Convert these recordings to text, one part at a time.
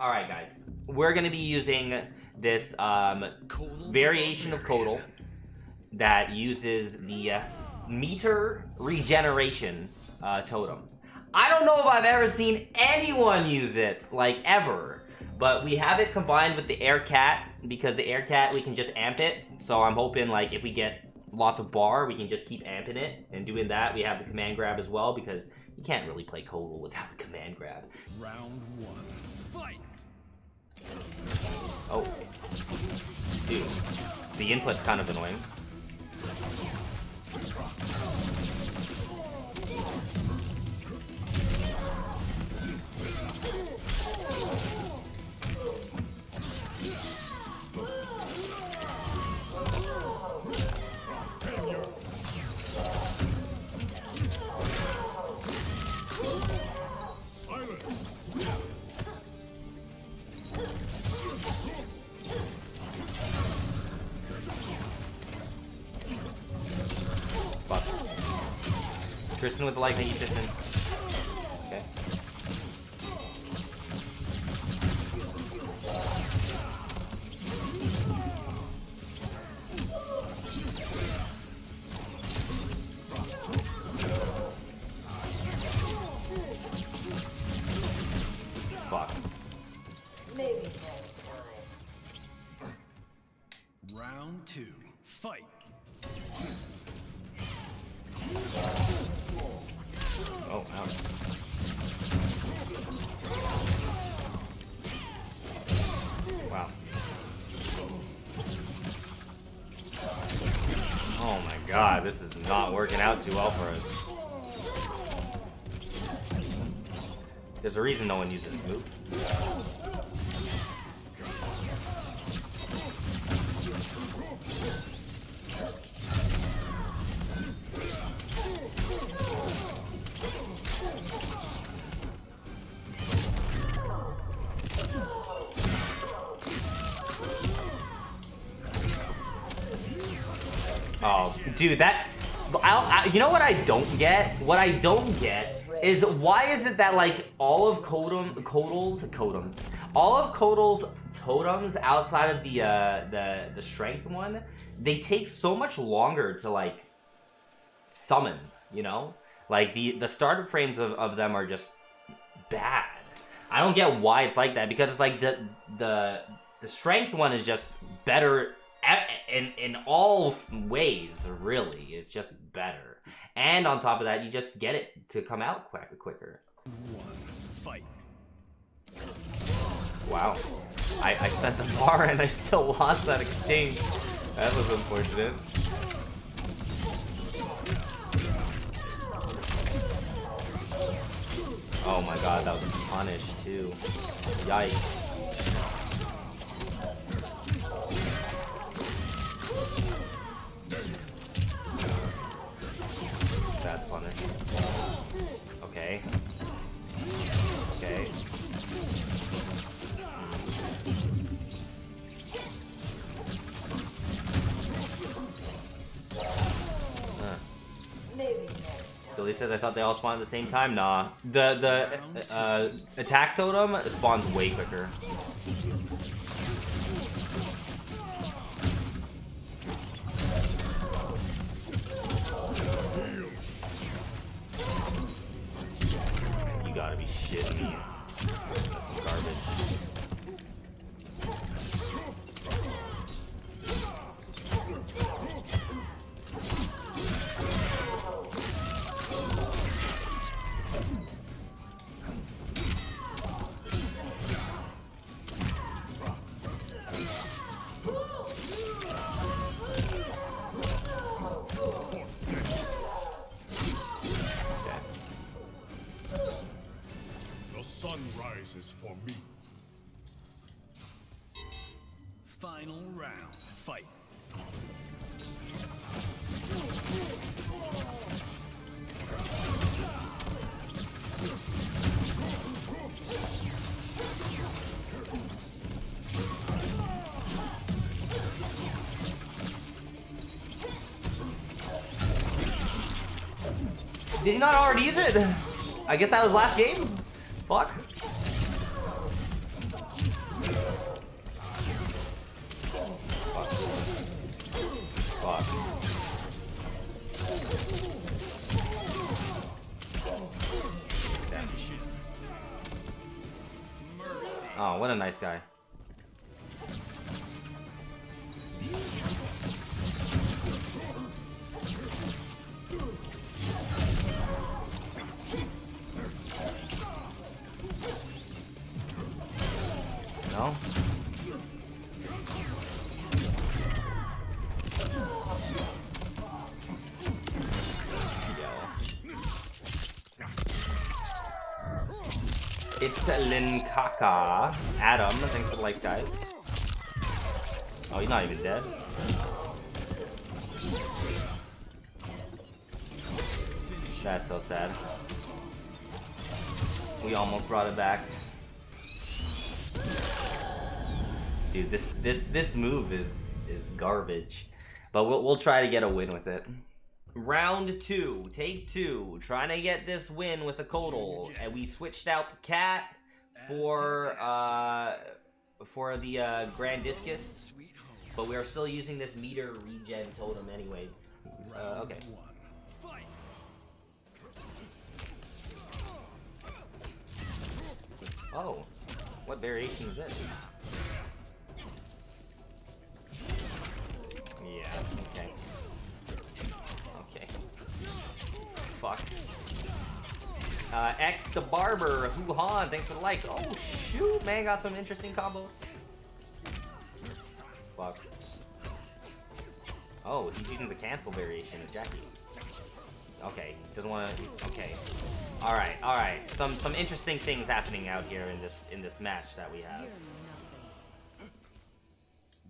Alright, guys. We're going to be using this um, variation of Kotal that uses the uh, meter regeneration uh, totem. I don't know if I've ever seen anyone use it, like ever. But we have it combined with the air cat because the air cat we can just amp it. So I'm hoping like if we get lots of bar, we can just keep amping it. And doing that, we have the command grab as well because you can't really play Kotal without a command grab. Round one. Oh. Dude. The input's kind of annoying. Tristan with the light, thank you, Tristan. Not working out too well for us. There's a reason no one uses this move. Oh, dude, that. I, you know what I don't get? What I don't get is why is it that like all of Kodum, Kotal's, Kodums, all of Kotal's totems outside of the uh, the the strength one, they take so much longer to like summon. You know, like the the starter frames of, of them are just bad. I don't get why it's like that because it's like the the the strength one is just better in in all ways. Really, it's just better. And on top of that, you just get it to come out quick, quicker. One. Fight. Wow, I, I spent a bar and I still lost that exchange. That was unfortunate. Oh my god, that was punished too. Yikes. Okay. Okay. Billy says, I thought they all spawned at the same time. Nah. The the uh, attack totem spawns way quicker. Did he not already use it? I guess that was last game? Fuck. Fuck. Oh, what a nice guy. Adam, thanks for the likes, guys. Oh, he's not even dead. That's so sad. We almost brought it back. Dude, this this this move is is garbage. But we'll we'll try to get a win with it. Round two, take two, trying to get this win with a Kotal, and we switched out the cat for uh for the uh, Grand Discus, but we are still using this meter regen totem anyways. Uh, okay. Oh, what variation is this? X the Barber, Huhan, thanks for the likes. Oh, shoot, man, got some interesting combos. Fuck. Oh, he's using the cancel variation of Jacqui. Okay, doesn't want to. Okay, all right, all right. Some some interesting things happening out here in this in this match that we have.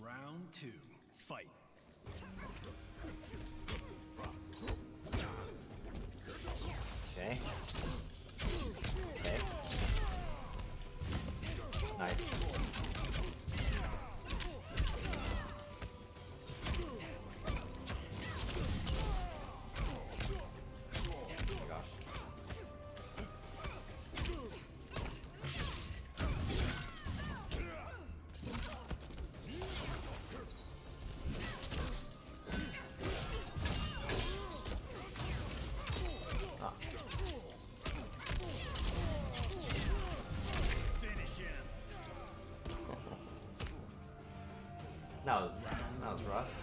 Round two. Fight. Okay. Nice. That was that was rough.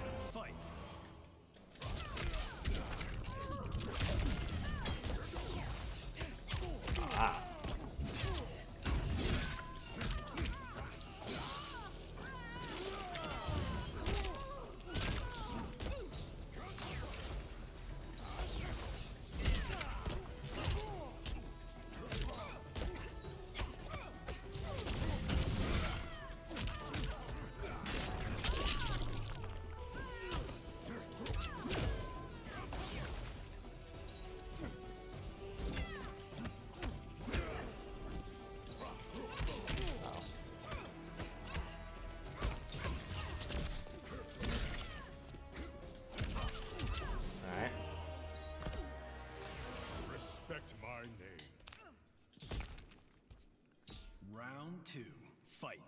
Round two. Fight.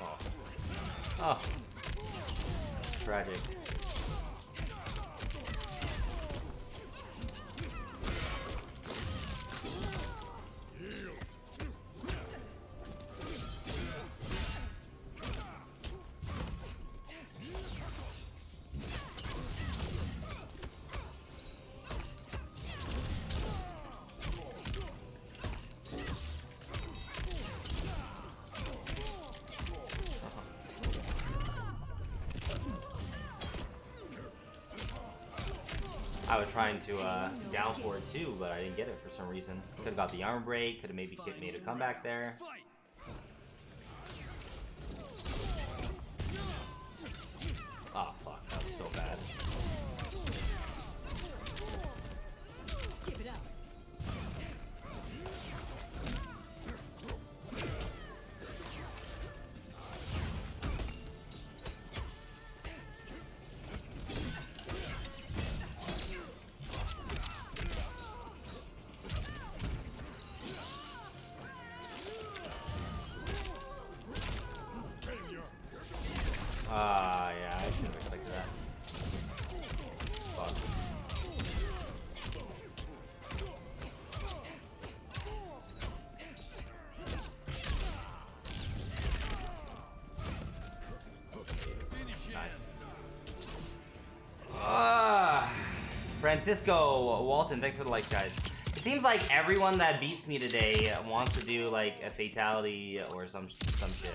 Oh. Oh. Tragic. I was trying to uh, down for it too, but I didn't get it for some reason. Could have got the arm break. Could have maybe get, made a comeback there. Francisco Walton, thanks for the likes, guys. It seems like everyone that beats me today wants to do like a fatality or some some shit.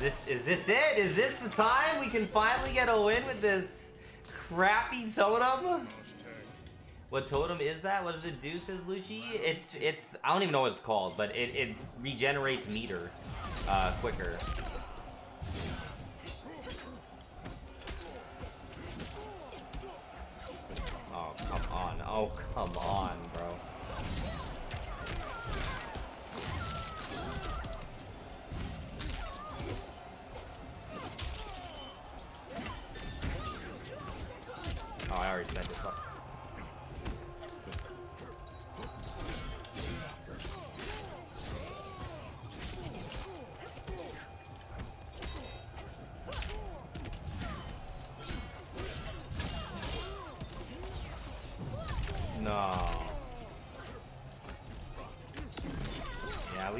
This is this it? Is this the time we can finally get a win with this crappy totem? What totem is that? What does it do, says Lucci? It's it's I don't even know what it's called, but it, it regenerates meter uh quicker. Oh come on. Oh come on,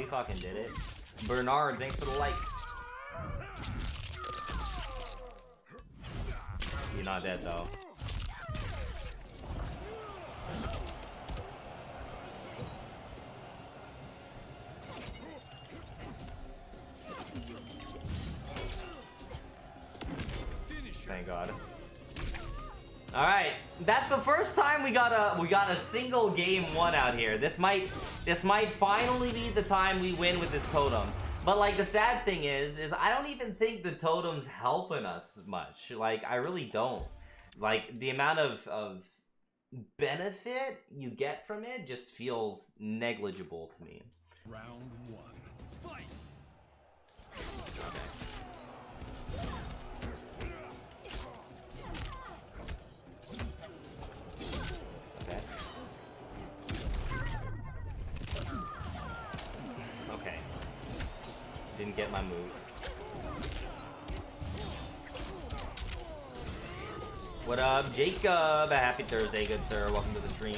we fucking did it. Bernard, thanks for the like. You're not dead though. We got a single game one out here. This might this might finally be the time we win with this totem. But like the sad thing is, is I don't even think the totem's helping us much. Like I really don't. Like the amount of of benefit you get from it just feels negligible to me. Round one. Didn't get my move. What up, Jacob? A Happy Thursday, good sir. Welcome to the stream.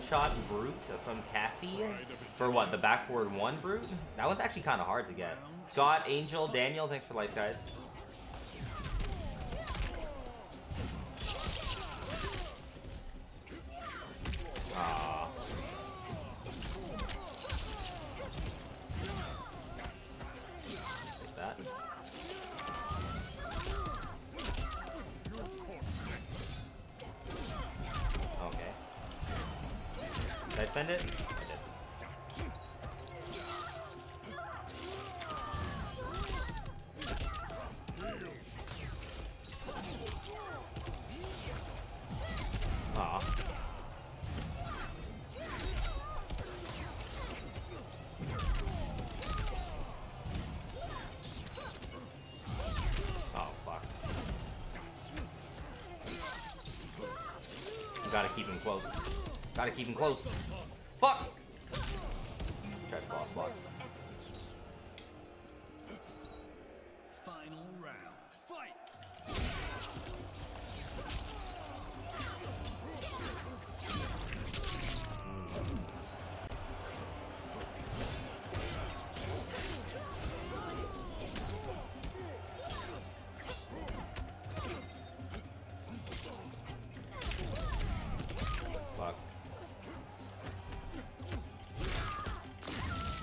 Gunshot brute from Cassie? For what, the back forward one brute? That one's actually kind of hard to get. Scott, Angel, Daniel, thanks for the likes, guys. Gotta keep him close. Gotta keep him close.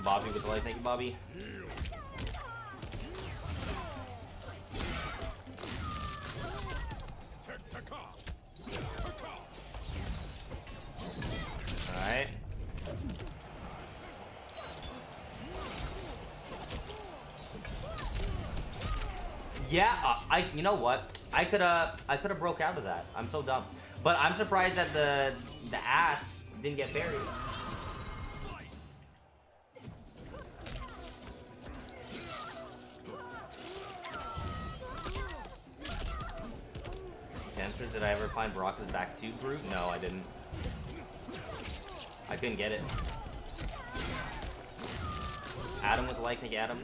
Bobby with the light. Thank you, Bobby. Alright. Yeah, uh, I. You know what? I could have. I could have broke out of that. I'm so dumb. But I'm surprised that the the ass didn't get buried. Find Baraka's back two brute? No, I didn't. I couldn't get it. Adam with like, Adam.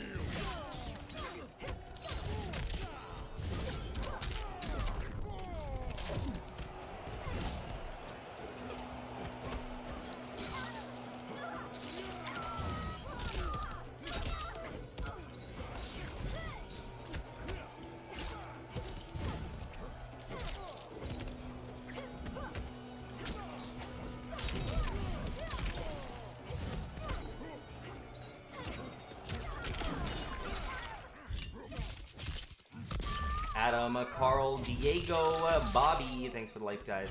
Adam, Carl, Diego, Bobby. Thanks for the likes, guys.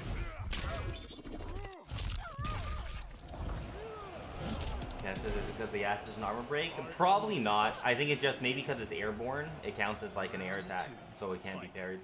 Yes, is it because the ass is an armor break? Probably not. I think it just maybe because it's airborne, it counts as like an air attack, so it can't be parried.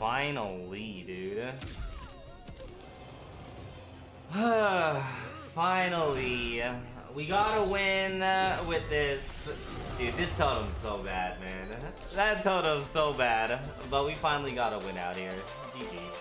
Finally, dude. Finally. We gotta win uh, with this. Dude, this totem's so bad, man. That totem's so bad. But we finally got to win out here. GG's.